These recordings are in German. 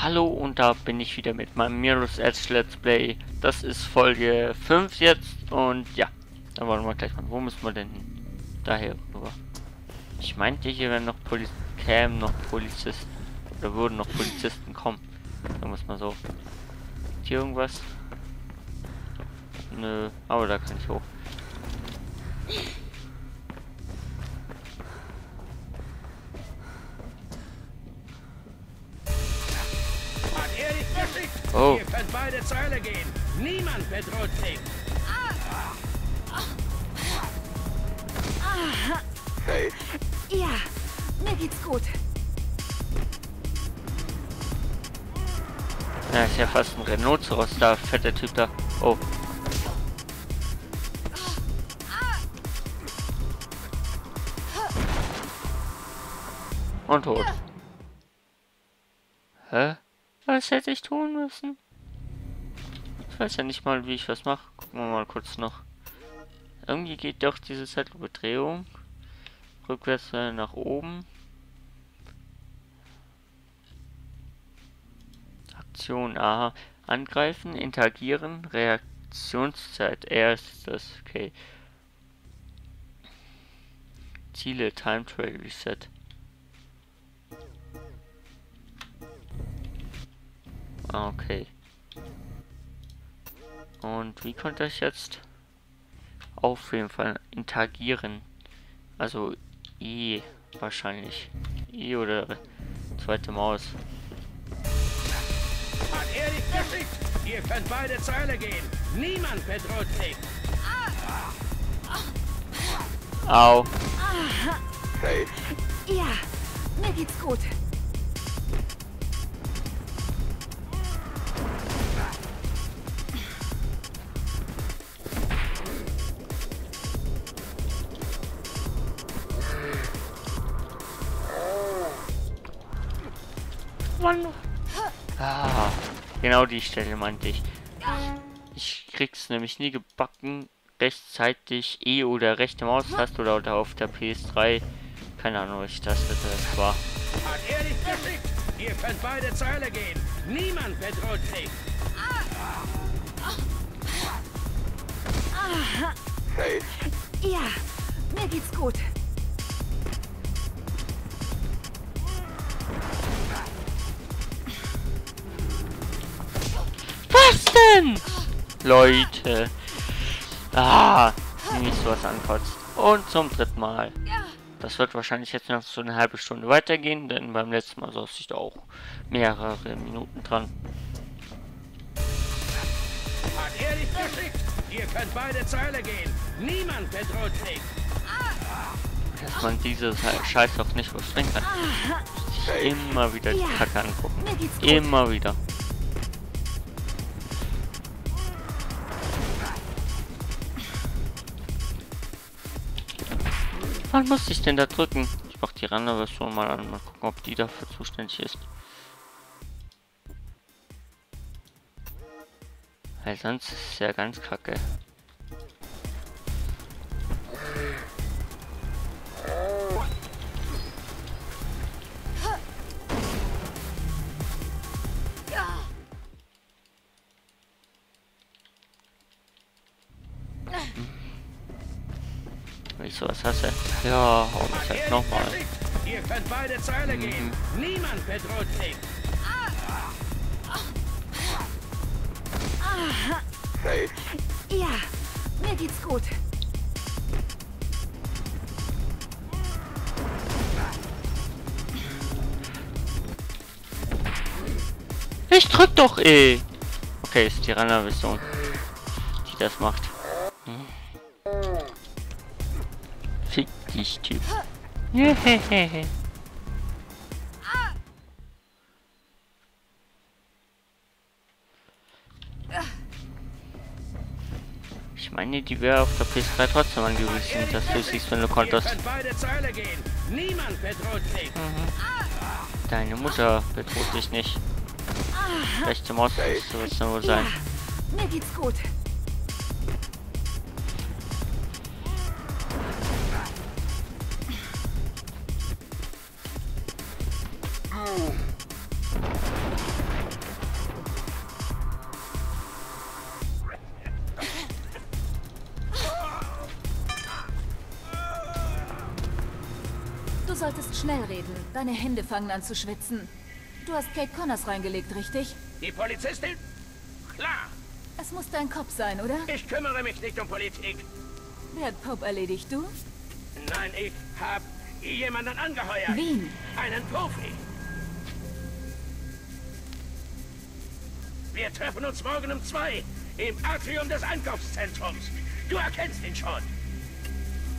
Hallo und da bin ich wieder mit meinem Mirror's Edge Let's Play. Das ist Folge 5 jetzt und ja, dann wollen wir gleich mal. Wo müssen wir denn hin? Daher rüber. Ich meinte, hier wären noch Poliz kämen noch Polizisten. Oder würden noch Polizisten kommen. Wir es mal so. Ist hier irgendwas? Nö, aber da kann ich hoch. Zur Hölle gehen. Niemand bedroht sich. Ja, mir geht's gut. Ja, ist ja fast ein Rhinoceros da, fetter Typ da. Oh. Und tot. Hä? Was hätte ich tun müssen? Ich weiß ja nicht mal, wie ich was mache. Gucken wir mal kurz noch. Irgendwie geht doch diese Zeitlupe-Drehung. Rückwärts äh, nach oben. Aktion A. Angreifen, interagieren, Reaktionszeit. R ist das. Okay. Ziele, Time Trail Reset. Ah, Okay. Und wie konnte ich jetzt auf jeden Fall interagieren? Also E wahrscheinlich. E oder zweite Maus. Hat er dich geschickt? Ihr könnt beide zur Hölle gehen. Niemand bedroht sich. Au. Ja, mir geht's gut. Mann. Ah, genau die Stelle meinte ich. Ich krieg's nämlich nie gebacken, rechtzeitig E oder rechte Maustaste oder, oder auf der PS3. Keine Ahnung, welche Taste das war. Hat er dich geschickt? Ihr könnt beide Hölle gehen. Niemand bedroht sich. Ja, mir geht's gut. Leute. Ah, mich sowas ankotzt. Und zum dritten Mal. Das wird wahrscheinlich jetzt noch so eine halbe Stunde weitergehen, denn beim letzten Mal saß ich da auch mehrere Minuten dran. Hat er dich geschickt? Ihr könnt beide Hölle gehen. Niemand bedroht sich. Dass man diese Scheiß auch nicht überspringen kann. Immer wieder die Kacke angucken. Immer wieder. Wann muss ich denn da drücken? Ich mach die Randa-Version mal an. Mal gucken, ob die dafür zuständig ist. Weil sonst ist es ja ganz kacke. Ich sowas hasse. Ja, mich Hat halt nochmal. Ihr könnt beide zur Hölle gehen. Niemand bedroht sich. Ja, mir geht's gut. Ich drück doch eh. Okay, ist die Renner-Version, die das macht. Hm. Dich, Typ. Ich meine, die wäre auf der PS3 trotzdem angewiesen, dass du siehst, wenn du konntest. sich. Deine Mutter bedroht dich nicht. Rechte Maus soll es nur wohl sein. Mir geht's gut. Schnell reden. Deine Hände fangen an zu schwitzen. Du hast Kate Connors reingelegt, richtig? Die Polizistin? Klar. Es muss dein Kopf sein, oder? Ich kümmere mich nicht um Politik. Wer hat Pope erledigt, du? Nein, ich habe jemanden angeheuert. Wen? Einen Profi. Wir treffen uns morgen um zwei im Atrium des Einkaufszentrums. Du erkennst ihn schon.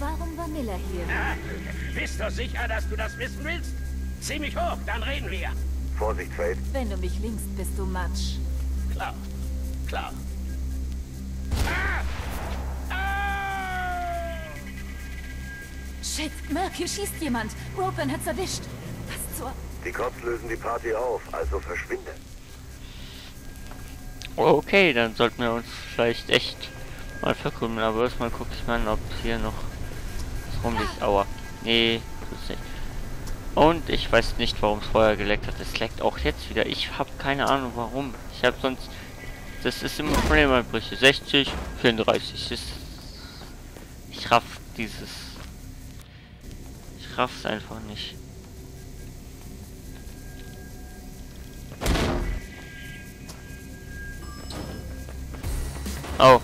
Warum war Miller hier? Ah, bist du sicher, dass du das wissen willst? Zieh mich hoch, dann reden wir. Vorsicht, Fade. Wenn du mich linkst, bist du Matsch. Klar, klar. Ah! Ah! Shit, Merc, hier schießt jemand. Ropen hat's erwischt. Was zur... Die Cops lösen die Party auf, also verschwinde. Okay, dann sollten wir uns vielleicht echt mal verkrümmeln. Aber erstmal gucke ich mal, ob hier noch rumliegt. Aua. Nee, tut's nicht. Und ich weiß nicht, warum es vorher geleckt hat. Es leckt auch jetzt wieder. Ich habe keine Ahnung, warum. Ich habe sonst... Das ist immer Frameeinbrüche. 60, 34. Das ich raff dieses... Ich raff's einfach nicht. Oh.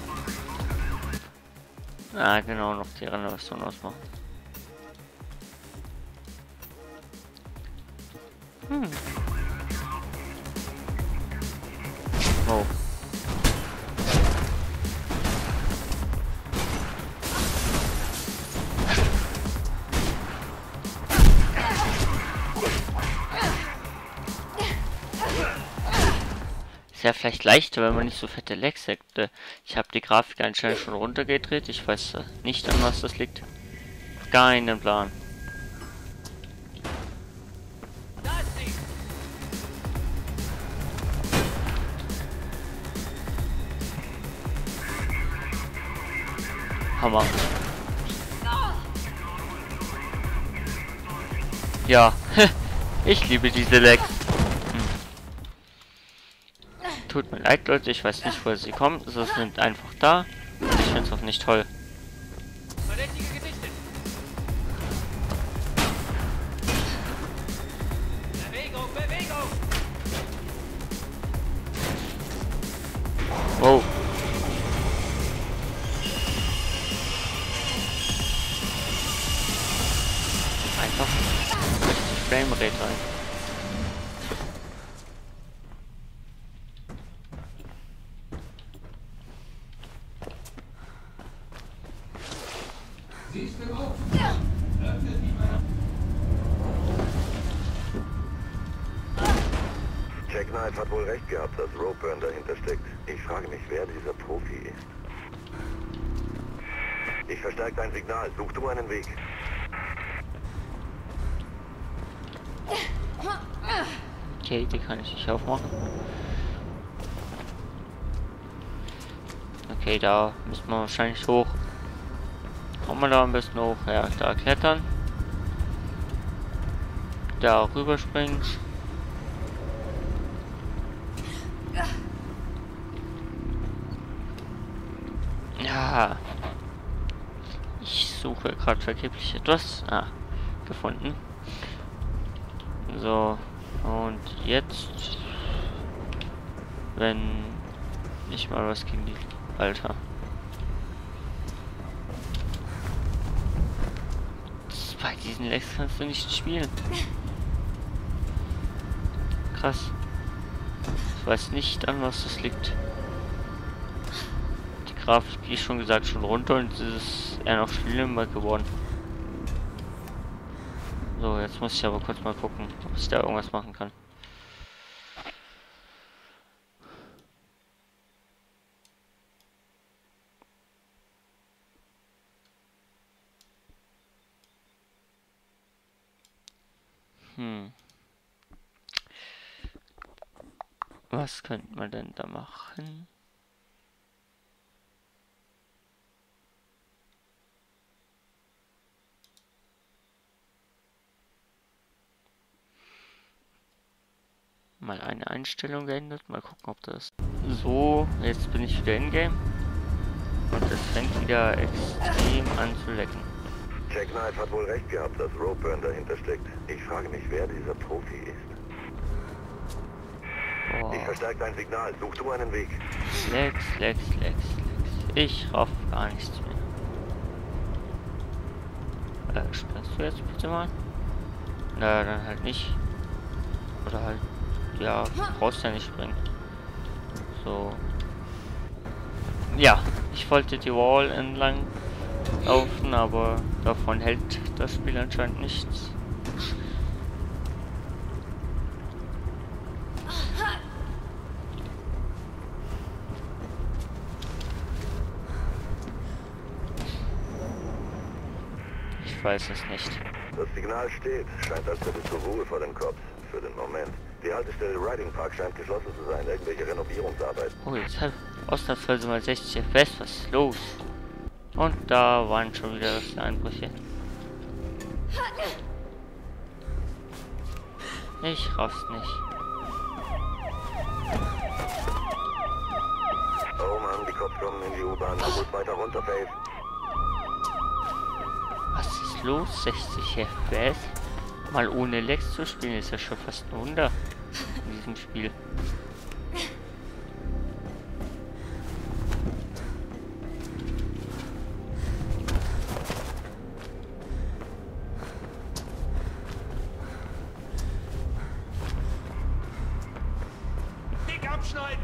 Ah, genau, noch die Renovation ausmachen. Hm. Vielleicht leichter, wenn man nicht so fette Lags hätte. Ich habe die Grafikeinstellung schon runtergedreht. Ich weiß äh, nicht, an was das liegt. Keinen Plan. Hammer. Ja, ich liebe diese Lags. Hm. Tut mir leid, Leute, ich weiß nicht, woher sie kommen. Sie sind einfach da. Ich finde es auch nicht toll. Jack Knight hat wohl recht gehabt, dass Ropeburn dahinter steckt. Ich frage mich, wer dieser Profi ist. Ich verstärke dein Signal. Such du einen Weg. Okay, die kann ich nicht aufmachen. Okay, da müssen wir wahrscheinlich hoch. Kommen wir da am besten hoch? Ja, da klettern. Da rüberspringen. Ich suche gerade vergeblich etwas. Ah, gefunden. So, und jetzt, wenn nicht mal was gegen die Alter. Bei diesen Lex kannst du nicht spielen. Krass. Ich weiß nicht, an was das liegt. Grafik, wie schon gesagt, schon runter und es ist eher noch schlimmer geworden. So, jetzt muss ich aber kurz mal gucken, ob ich da irgendwas machen kann. Hm. Was könnte man denn da machen? Mal eine Einstellung geändert. Mal gucken, ob das so. Jetzt bin ich wieder in Game. Und es fängt wieder extrem an zu lecken. Jack Knight hat wohl recht gehabt, dass Ropeburn dahinter steckt. Ich frage mich, wer dieser Profi ist. Boah. Ich verstärke dein Signal. Such du einen Weg. Lex, Lex, Lex, Lex. Ich raff gar nichts mehr. Äh, springst du jetzt bitte mal? Na, dann halt nicht. Oder halt, ja, brauchst ja nicht springen. So. Ja, ich wollte die Wall entlang laufen, aber davon hält das Spiel anscheinend nichts. Ich weiß es nicht. Das Signal steht. Scheint, als hättest du Ruhe vor den Cops. Für den Moment. Die Haltestelle Riding Park scheint geschlossen zu sein. Irgendwelche Renovierungsarbeiten. Oh, jetzt hat mal 60 FPS. Was ist los? Und da waren schon wieder Einbrüche. Ich raff's nicht. Oh Mann, die Cops kommen in die U-Bahn. Du musst weiter runter, Faith. Was ist los? 60 FPS? Mal ohne Lex zu spielen ist ja schon fast ein Wunder diesem Spiel. Dick abschneiden!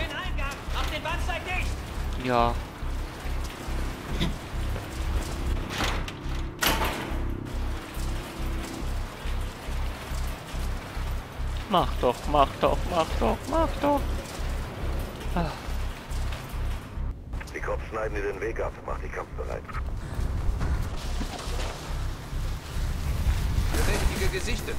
Den Eingang! Mach den Bahnsteig dicht! Ja. Mach doch, mach doch, mach doch, mach doch. Ah, Die Cops schneiden dir den Weg ab. Mach dich kampfbereit. Verdächtige Gesichter.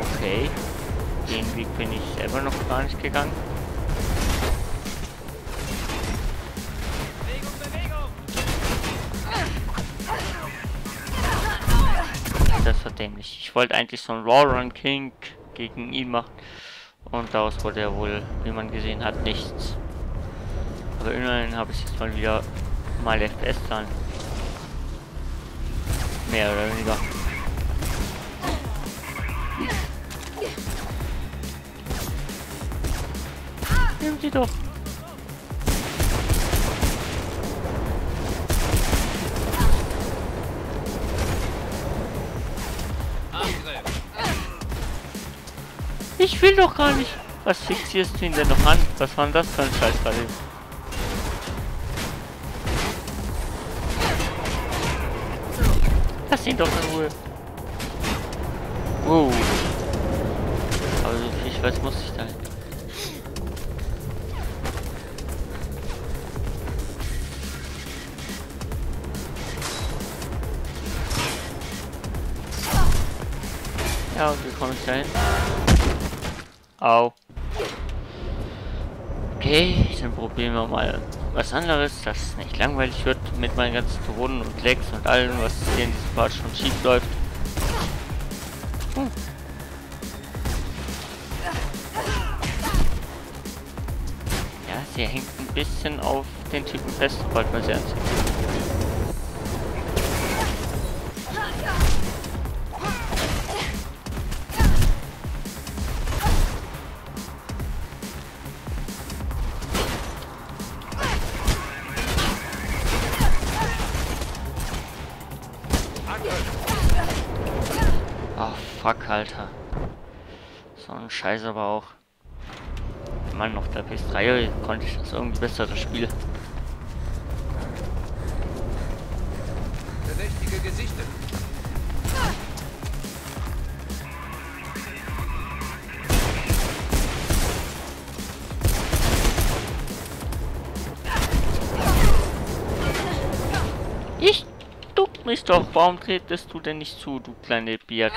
okay. Den Weg bin ich selber noch gar nicht gegangen. Ich wollte eigentlich so einen Raw Run King gegen ihn machen. Und daraus wurde ja wohl, wie man gesehen hat, nichts. Aber immerhin habe ich jetzt mal wieder mal FPS-Zahlen. Mehr oder weniger. Nimm sie doch. Ich will doch gar nicht. Was fixierst du ihn denn noch an? Was war denn das für ein Scheiß gerade? Lass ihn doch in Ruhe. Wow. Aber so viel ich weiß, muss ich da hin. Ja, und wie komme ich da hin? Au. Okay, dann probieren wir mal was anderes, dass es nicht langweilig wird mit meinen ganzen Drohnen und Lecks und allem, was hier in diesem Part schon schief läuft. Hm. Ja, sie hängt ein bisschen auf den Typen fest, sobald man sie anzieht. Konnte ich das irgendwie besser, das Spiel. Verdächtige Gesichter. Ich duck mich doch. Warum tretest du denn nicht zu, du kleine Biatch?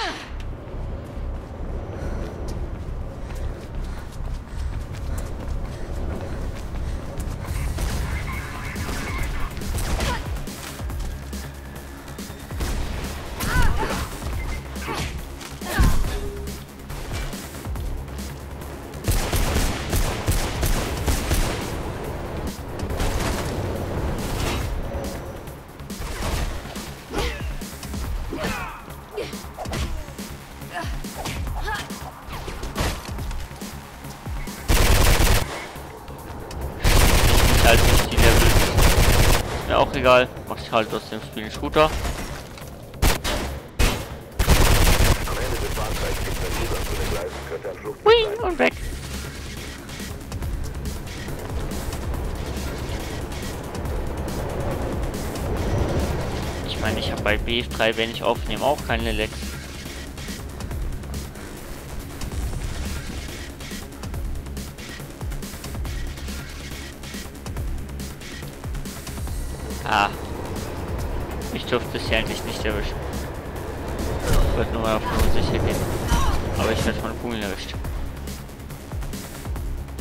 Egal. Mach ich halt aus dem Spiel einen Shooter. Sein. und weg. Ich meine, ich habe bei BF3, wenn ich aufnehme, auch keine Lecks.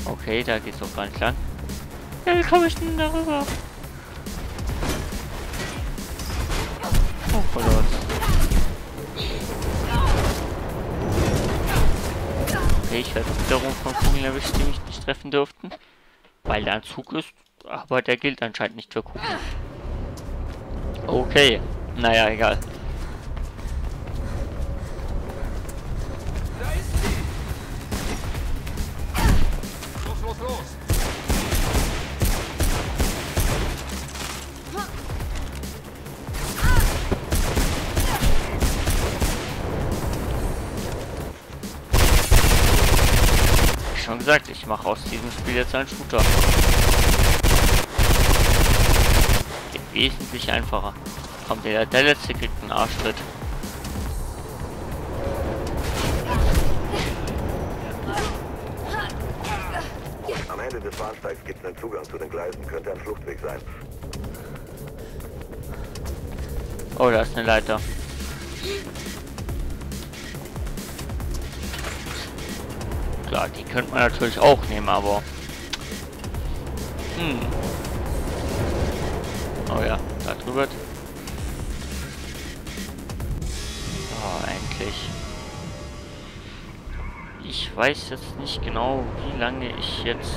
Okay, da geht's doch gar nicht lang. Ja, wie komme ich denn darüber? Oh, verloren. Okay, ich werde wiederum von Kugeln erwischt, die mich nicht treffen dürften. Weil da ein Zug ist, aber der gilt anscheinend nicht für Kugeln. Okay, naja, egal. Los, los, schon gesagt, ich mache aus diesem Spiel jetzt einen Shooter. Geht wesentlich einfacher. Kommt der, der letzte kriegt einen Arschtritt. Einen Zugang zu den Gleisen. Könnte ein Fluchtweg sein. Oh, da ist eine Leiter. Klar, die könnte man natürlich auch nehmen, aber... Hm. Oh ja, da drüber. Oh, endlich. Ich weiß jetzt nicht genau, wie lange ich jetzt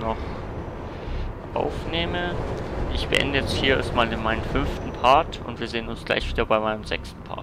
noch aufnehme. Ich beende jetzt hier erstmal in meinen fünften Part und wir sehen uns gleich wieder bei meinem sechsten Part.